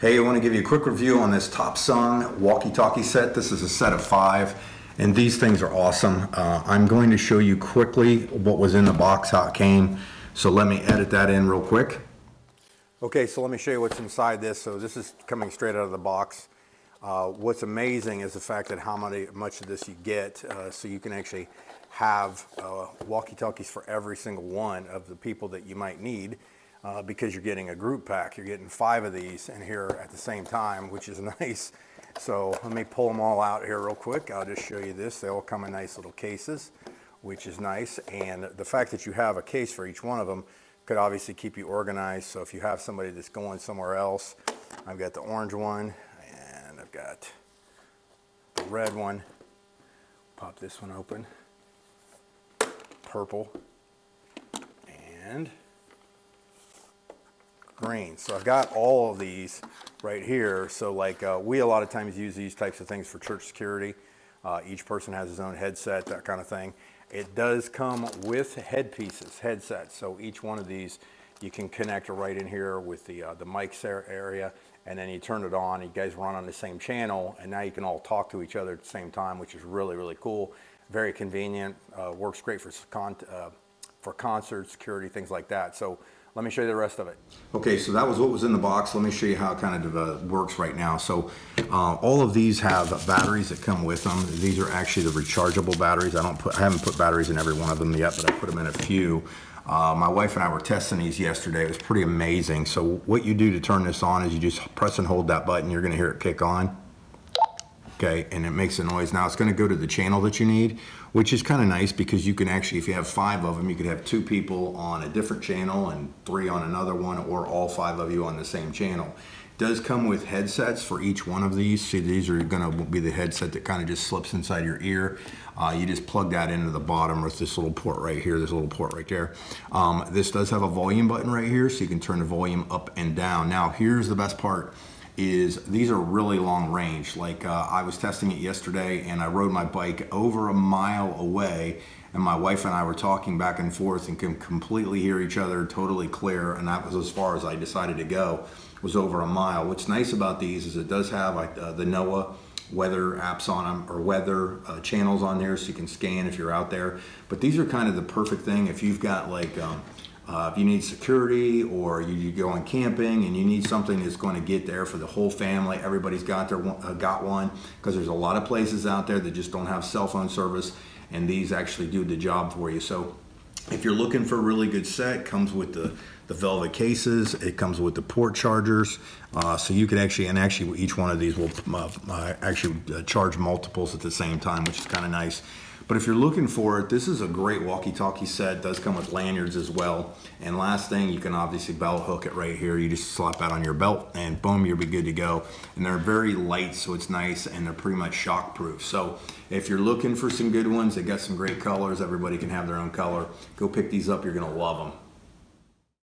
Hey, I want to give you a quick review on this Topsung walkie-talkie set. This is a set of five, and these things are awesome. Uh, I'm going to show you quickly what was in the box, how it came. So let me edit that in real quick. Okay, so let me show you what's inside this. So this is coming straight out of the box. Uh, what's amazing is the fact that how many, much of this you get, uh, so you can actually have uh, walkie-talkies for every single one of the people that you might need uh, because you're getting a group pack. You're getting five of these in here at the same time, which is nice. So let me pull them all out here real quick. I'll just show you this. They all come in nice little cases, which is nice. And the fact that you have a case for each one of them could obviously keep you organized. So if you have somebody that's going somewhere else, I've got the orange one and I've got the red one. Pop this one open. Purple. And So I've got all of these right here. So like uh, we a lot of times use these types of things for church security. Uh, each person has his own headset, that kind of thing. It does come with headpieces, headsets. So each one of these you can connect right in here with the, uh, the mics area and then you turn it on, you guys run on the same channel and now you can all talk to each other at the same time, which is really, really cool. Very convenient, uh, works great for, con uh, for concerts, security, things like that. So let me show you the rest of it. Okay, so that was what was in the box. Let me show you how it kind of uh, works right now. So uh, all of these have batteries that come with them. These are actually the rechargeable batteries. I don't put, I haven't put batteries in every one of them yet, but I put them in a few. Uh, my wife and I were testing these yesterday. It was pretty amazing. So what you do to turn this on is you just press and hold that button. You're going to hear it kick on okay, and it makes a noise. Now it's gonna go to the channel that you need, which is kind of nice because you can actually, if you have five of them, you could have two people on a different channel and three on another one, or all five of you on the same channel. It does come with headsets for each one of these. See, these are gonna be the headset that kind of just slips inside your ear. Uh, you just plug that into the bottom with this little port right here, this little port right there. Um, this does have a volume button right here, so you can turn the volume up and down. Now, here's the best part is these are really long range. Like uh, I was testing it yesterday and I rode my bike over a mile away and my wife and I were talking back and forth and can completely hear each other totally clear and that was as far as I decided to go was over a mile. What's nice about these is it does have like uh, the NOAA weather apps on them or weather uh, channels on there so you can scan if you're out there. But these are kind of the perfect thing if you've got like um, uh, if you need security or you, you go on camping and you need something that's going to get there for the whole family, everybody's got their uh, got one because there's a lot of places out there that just don't have cell phone service, and these actually do the job for you. So if you're looking for a really good set, comes with the the velvet cases. It comes with the port chargers, uh, so you can actually and actually each one of these will uh, uh actually uh, charge multiples at the same time, which is kind of nice. But if you're looking for it, this is a great walkie-talkie set. It does come with lanyards as well. And last thing, you can obviously belt hook it right here. You just slap that on your belt and boom, you'll be good to go. And they're very light, so it's nice and they're pretty much shock proof. So if you're looking for some good ones, they got some great colors. Everybody can have their own color. Go pick these up. You're gonna love them.